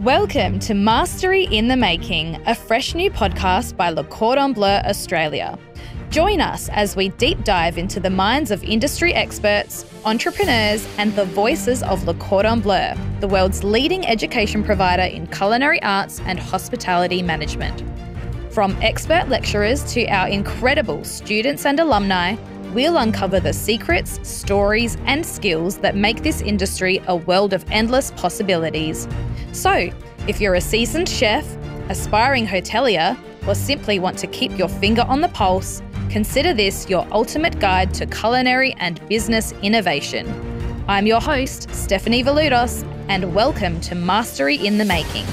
Welcome to Mastery in the Making, a fresh new podcast by Le Cordon Bleu Australia. Join us as we deep dive into the minds of industry experts, entrepreneurs, and the voices of Le Cordon Bleu, the world's leading education provider in culinary arts and hospitality management. From expert lecturers to our incredible students and alumni, we'll uncover the secrets, stories, and skills that make this industry a world of endless possibilities. So, if you're a seasoned chef, aspiring hotelier, or simply want to keep your finger on the pulse, consider this your ultimate guide to culinary and business innovation. I'm your host, Stephanie Valudos, and welcome to Mastery in the Making.